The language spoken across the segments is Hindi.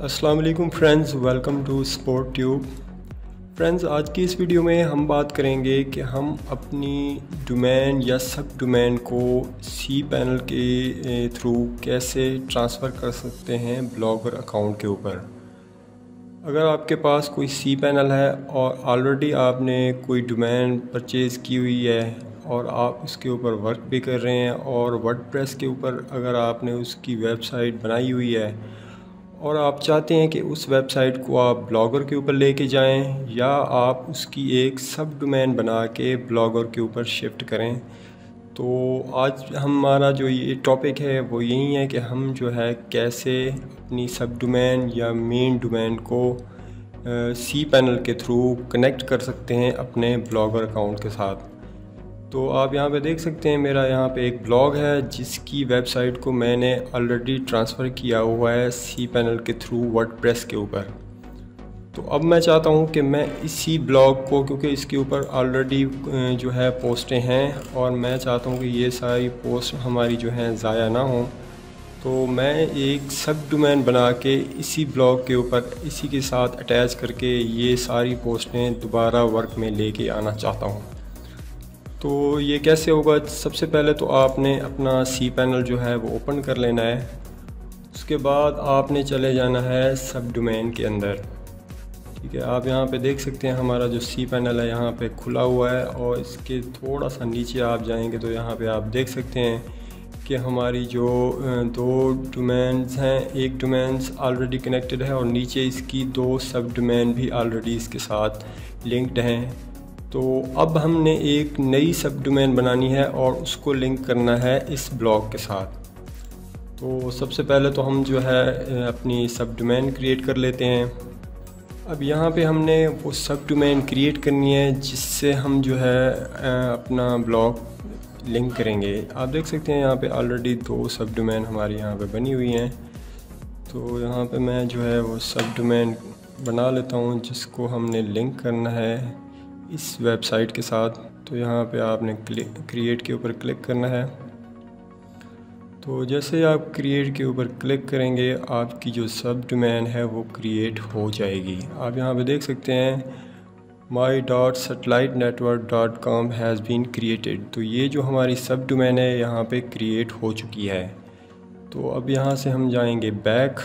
वालेकुम friends welcome to sport tube friends आज की इस वीडियो में हम बात करेंगे कि हम अपनी डोमेन या सब डोमेन को सी पैनल के थ्रू कैसे ट्रांसफ़र कर सकते हैं ब्लॉगर अकाउंट के ऊपर। अगर आपके पास कोई सी पैनल है और ऑलरेडी आपने कोई डोमेन परचेज़ की हुई है और आप उसके ऊपर वर्क भी कर रहे हैं और वर्ड के ऊपर अगर आपने उसकी वेबसाइट बनाई हुई है और आप चाहते हैं कि उस वेबसाइट को आप ब्लॉगर के ऊपर लेके जाएँ या आप उसकी एक सब डोमेन बना के ब्लॉगर के ऊपर शिफ्ट करें तो आज हमारा जो ये टॉपिक है वो यही है कि हम जो है कैसे अपनी सब डोमेन या मेन डोमेन को सी पैनल के थ्रू कनेक्ट कर सकते हैं अपने ब्लॉगर अकाउंट के साथ। तो आप यहाँ पे देख सकते हैं मेरा यहाँ पे एक ब्लॉग है, जिसकी वेबसाइट को मैंने ऑलरेडी ट्रांसफ़र किया हुआ है सी पैनल के थ्रू वर्ड के ऊपर। तो अब मैं चाहता हूँ कि मैं इसी ब्लॉग को, क्योंकि इसके ऊपर ऑलरेडी जो है पोस्टें हैं, और मैं चाहता हूँ कि ये सारी पोस्ट हमारी जो हैं ज़ाया ना हो। तो मैं एक सब डोमेन बना के इसी ब्लॉग के ऊपर, इसी के साथ अटैच करके ये सारी पोस्टें दोबारा वर्क में लेके आना चाहता हूँ। तो ये कैसे होगा? सबसे पहले तो आपने अपना सी पैनल जो है वो ओपन कर लेना है। उसके बाद आपने चले जाना है सब डोमेन के अंदर। ठीक है, आप यहाँ पे देख सकते हैं हमारा जो सी पैनल है यहाँ पे खुला हुआ है और इसके थोड़ा सा नीचे आप जाएँगे तो यहाँ पे आप देख सकते हैं कि हमारी जो दो डोमेन्स हैं, एक डोमेन्स ऑलरेडी कनेक्टेड है और नीचे इसकी दो सब डोमेन भी ऑलरेडी इसके साथ लिंक्ड हैं। तो अब हमने एक नई सब डोमेन बनानी है और उसको लिंक करना है इस ब्लॉग के साथ। तो सबसे पहले तो हम जो है अपनी सब डोमेन क्रिएट कर लेते हैं। अब यहाँ पे हमने वो सब डोमेन क्रिएट करनी है जिससे हम जो है अपना ब्लॉग लिंक करेंगे। आप देख सकते हैं यहाँ पे ऑलरेडी दो सब डोमेन हमारी यहाँ पे बनी हुई हैं। तो यहाँ पे मैं जो है वो सब डोमेन बना लेता हूँ जिसको हमने लिंक करना है। इस वेबसाइट के साथ तो यहाँ पे आपने क्रिएट के ऊपर क्लिक करना है। तो जैसे आप क्रिएट के ऊपर क्लिक करेंगे, आपकी जो सब डोमेन है वो क्रिएट हो जाएगी। आप यहाँ पे देख सकते हैं my dot satellite network dot com has been created तो ये जो हमारी सब डोमेन है, यहाँ पे क्रिएट हो चुकी है। तो अब यहाँ से हम जाएँगे बैक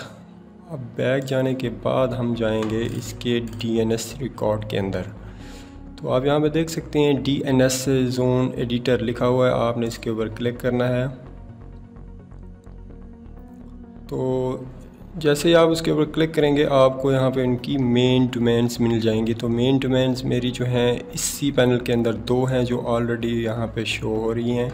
अब बैक जाने के बाद हम जाएँगे इसके डीएनएस रिकॉर्ड के अंदर। तो आप यहाँ पे देख सकते हैं D N S zone editor लिखा हुआ है, आपने इसके ऊपर क्लिक करना है। तो जैसे ही आप उसके ऊपर क्लिक करेंगे, आपको यहाँ पे उनकी मेन डोमेन्स मिल जाएँगी। तो मेन डोमेन्स मेरी जो हैं, इसी पैनल के अंदर दो हैं जो ऑलरेडी यहाँ पे शो हो रही हैं।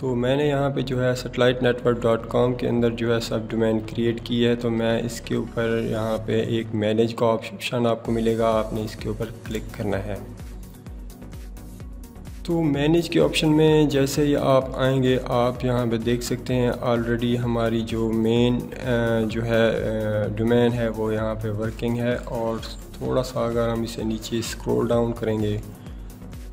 तो मैंने यहाँ पे जो है सेटेलाइट नेटवर्क डॉट कॉम के अंदर जो है, सब डोमेन क्रिएट की है। तो मैं इसके ऊपर यहाँ पे एक मैनेज का ऑप्शन आपको मिलेगा, आपने इसके ऊपर क्लिक करना है। तो मैनेज के ऑप्शन में जैसे ही आप आएँगे, आप यहाँ पे देख सकते हैं ऑलरेडी हमारी जो मेन जो है डोमेन है वो यहाँ पे वर्किंग है और थोड़ा सा अगर हम इसे नीचे स्क्रॉल डाउन करेंगे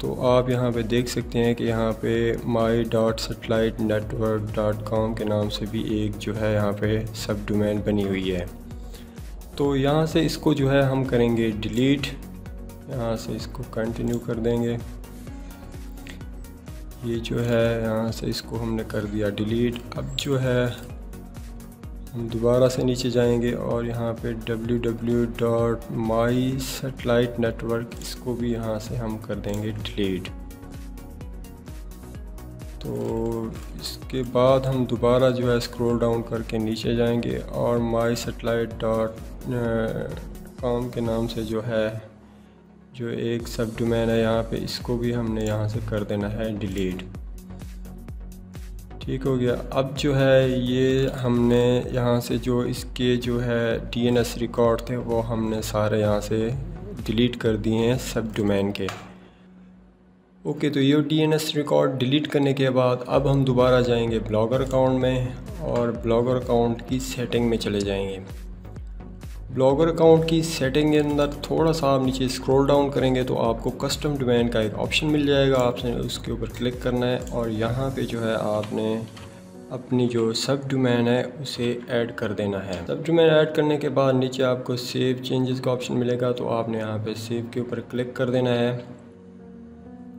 तो आप यहाँ पे देख सकते हैं कि यहाँ पे my dot satellite network dot com के नाम से भी एक जो है यहाँ पे सब डोमेन बनी हुई है। तो यहाँ से इसको जो है हम करेंगे डिलीट यहाँ से इसको कंटिन्यू कर देंगे। ये जो है, यहाँ से इसको हमने कर दिया डिलीट अब जो है, हम दोबारा से नीचे जाएँगे और यहाँ पे W W dot my satellite network इसको भी यहाँ से हम कर देंगे डिलीट तो इसके बाद हम दोबारा जो है स्क्रॉल डाउन करके नीचे जाएँगे और माई सेटेलाइट डॉट कॉम के नाम से जो है जो एक सब डोमेन है यहाँ पे, इसको भी हमने यहाँ से कर देना है डिलीट ठीक हो गया। अब जो है ये हमने यहाँ से जो इसके जो है डीएनएस रिकॉर्ड थे, वो हमने सारे यहाँ से डिलीट कर दिए हैं सब डोमेन के। ओके तो ये डीएनएस रिकॉर्ड डिलीट करने के बाद अब हम दोबारा जाएँगे ब्लॉगर अकाउंट में और ब्लॉगर अकाउंट की सेटिंग में चले जाएँगे। ब्लॉगर अकाउंट की सेटिंग के अंदर थोड़ा सा आप नीचे स्क्रॉल डाउन करेंगे तो आपको कस्टम डोमेन का एक ऑप्शन मिल जाएगा। आपने उसके ऊपर क्लिक करना है और यहाँ पे जो है आपने अपनी जो सब डोमेन है, उसे ऐड कर देना है। सब डोमेन ऐड करने के बाद नीचे आपको सेव चेंजेस का ऑप्शन मिलेगा तो आपने यहाँ पे सेव के ऊपर क्लिक कर देना है।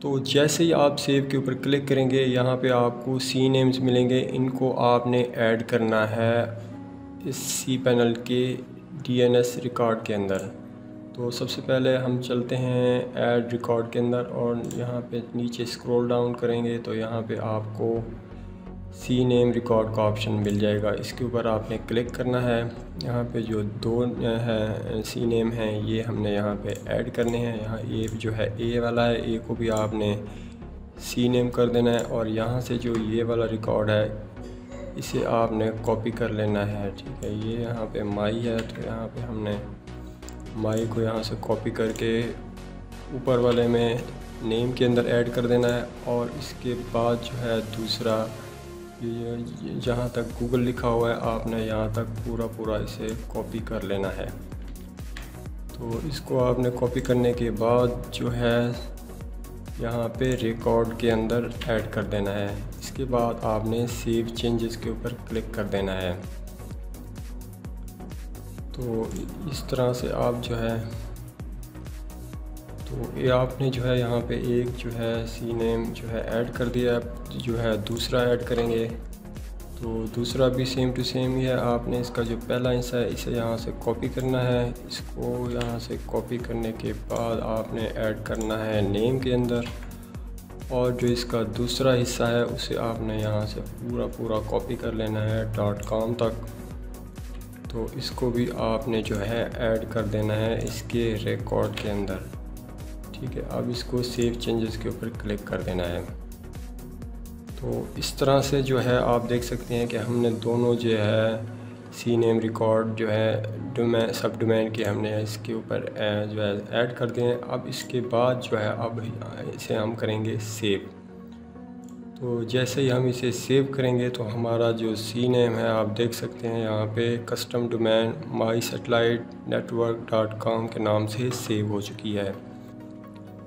तो जैसे ही आप सेव के ऊपर क्लिक करेंगे, यहाँ पे आपको सी नेम्स मिलेंगे, इनको आपने ऐड करना है इस सी पैनल के डीएनएस रिकॉर्ड के अंदर। तो सबसे पहले हम चलते हैं ऐड रिकॉर्ड के अंदर और यहाँ पे नीचे स्क्रॉल डाउन करेंगे तो यहाँ पे आपको सी नेम रिकॉर्ड का ऑप्शन मिल जाएगा। इसके ऊपर आपने क्लिक करना है। यहाँ पे जो दो है सी नेम हैं, ये हमने यहाँ पे ऐड करने हैं। यहाँ ए जो है ए वाला है ए को भी आपने सी नेम कर देना है और यहाँ से जो ये वाला रिकॉर्ड है इसे आपने कॉपी कर लेना है, ठीक है? ये यहाँ पे माई है तो यहाँ पे हमने माई को यहाँ से कॉपी करके ऊपर वाले में नेम के अंदर ऐड कर देना है और इसके बाद जो है दूसरा ये जहाँ तक गूगल लिखा हुआ है, आपने यहाँ तक पूरा पूरा इसे कॉपी कर लेना है। तो इसको आपने कॉपी करने के बाद जो है यहाँ पे रिकॉर्ड के अंदर ऐड कर देना है। इसके बाद आपने सेव चेंजेस के ऊपर क्लिक कर देना है। तो इस तरह से आप जो है तो ये आपने जो है यहाँ पे एक जो है सी नेम जो है ऐड कर दिया है जो है दूसरा ऐड करेंगे। तो दूसरा भी सेम टू सेम ही है। आपने इसका जो पहला हिस्सा है, इसे यहाँ से कॉपी करना है। इसको यहाँ से कॉपी करने के बाद आपने ऐड करना है नेम के अंदर। और जो इसका दूसरा हिस्सा है, उसे आपने यहाँ से पूरा पूरा कॉपी कर लेना है डॉट कॉम तक। तो इसको भी आपने जो है ऐड कर देना है इसके रिकॉर्ड के अंदर। ठीक है, अब इसको सेव चेंजेस के ऊपर क्लिक कर देना है। तो इस तरह से जो है, आप देख सकते हैं कि हमने दोनों जो है सी नेम रिकॉर्ड जो है डोमेन सब डोमेन के हमने इसके ऊपर जो है, ऐड कर दिए अब इसके बाद जो है, अब इसे हम करेंगे सेव। तो जैसे ही हम इसे सेव करेंगे तो हमारा जो सी नेम है, आप देख सकते हैं यहाँ पे custom domain my satellite network dot com के नाम से सेव हो चुकी है।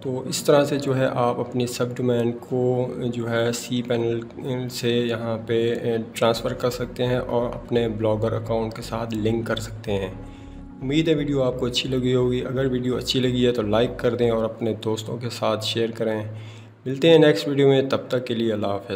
तो इस तरह से जो है आप अपनी सब डोमेन को जो है सी पैनल से यहाँ पे ट्रांसफ़र कर सकते हैं और अपने ब्लॉगर अकाउंट के साथ लिंक कर सकते हैं। उम्मीद है वीडियो आपको अच्छी लगी होगी। अगर वीडियो अच्छी लगी है तो लाइक कर दें और अपने दोस्तों के साथ शेयर करें। मिलते हैं नेक्स्ट वीडियो में। तब तक के लिए अल्लाह हाफ़